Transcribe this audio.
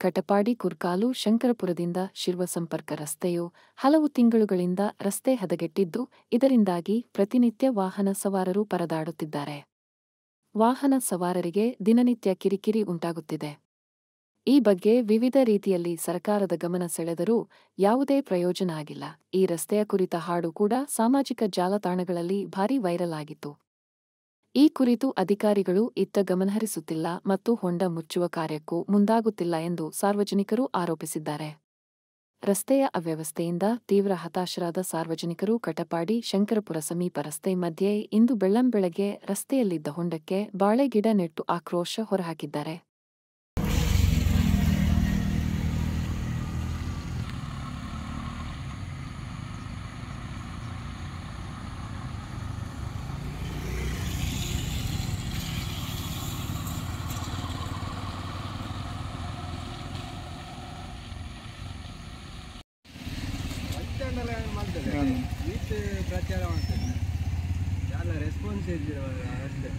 ಕಟಪಾಡಿ ಕುರ್ಕಾಲು ಶಂಕರಪುರದಿಂದ ಶಿರ್ವ ಸಂಪರ್ಕ ರಸ್ತೆಯು ಹಲವು ತಿಂಗಳುಗಳಿಂದ ರಸ್ತೆ ಹದಗೆಟ್ಟಿದ್ದು, ಇದರಿಂದಾಗಿ ಪ್ರತಿನಿತ್ಯ ವಾಹನ ಸವಾರರು ಪರದಾಡುತ್ತಿದ್ದಾರೆ. ವಾಹನ ಸವಾರರಿಗೆ ದಿನನಿತ್ಯ ಕಿರಿಕಿರಿ ಉಂಟಾಗುತ್ತಿದೆ. ಈ ಬಗ್ಗೆ ವಿವಿಧ ರೀತಿಯಲ್ಲಿ ಸರ್ಕಾರದ ಗಮನ ಸೆಳೆದರೂ ಯಾವುದೇ ಪ್ರಯೋಜನ ಆಗಿಲ್ಲ. ಈ ರಸ್ತೆಯ ಕುರಿತ ಹಾಡು ಕೂಡ ಸಾಮಾಜಿಕ ಜಾಲತಾಣಗಳಲ್ಲಿ ಭಾರೀ ವೈರಲ್ ಆಗಿತ್ತು. ಈ ಕುರಿತು ಅಧಿಕಾರಿಗಳು ಇತ್ತ ಗಮನಹರಿಸುತ್ತಿಲ್ಲ ಮತ್ತು ಹೊಂಡ ಮುಚ್ಚುವ ಕಾರ್ಯಕ್ಕೂ ಮುಂದಾಗುತ್ತಿಲ್ಲ ಎಂದು ಸಾರ್ವಜನಿಕರು ಆರೋಪಿಸಿದ್ದಾರೆ. ರಸ್ತೆಯ ಅವ್ಯವಸ್ಥೆಯಿಂದ ತೀವ್ರ ಹತಾಶರಾದ ಸಾರ್ವಜನಿಕರು ಕಟಪಾಡಿ, ಶಂಕರಪುರ ಸಮೀಪ ರಸ್ತೆ ಮಧ್ಯೆ ಇಂದು ಬೆಳ್ಳಂಬೆಳಗ್ಗೆ ರಸ್ತೆಯಲ್ಲಿದ್ದ ಹೊಂಡಕ್ಕೆ ಬಾಳೆಗಿಡ ನೆಟ್ಟು ಆಕ್ರೋಶ ಹೊರಹಾಕಿದ್ದಾರೆ. ಮಧ್ಯಾಹ್ನ ಮಾಡ್ತಾರೆ. ಪ್ರಚಾರ ಮಾಡ್ತಾರೆ. ಎಲ್ಲ ರೆಸ್ಪಾನ್ಸ್ ಇದ್ದಿರಲ್ಲ ಅಷ್ಟೇ.